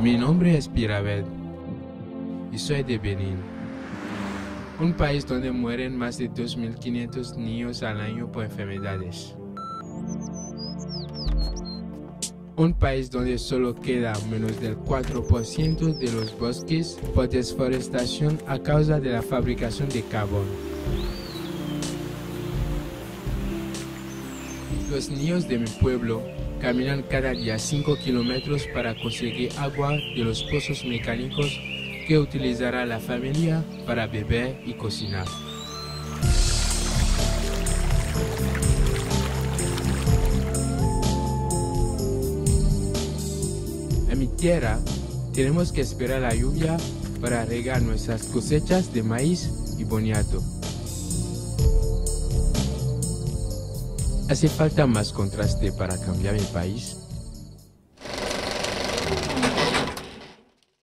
Mi nombre es Pirabel y soy de Benín, un país donde mueren más de 2.500 niños al año por enfermedades. Un país donde solo queda menos del 4% de los bosques por desforestación a causa de la fabricación de carbón. Los niños de mi pueblo caminan cada día 5 kilómetros para conseguir agua de los pozos mecánicos que utilizará la familia para beber y cocinar. En mi tierra tenemos que esperar la lluvia para regar nuestras cosechas de maíz y boniato. ¿Hace falta más contraste para cambiar mi país?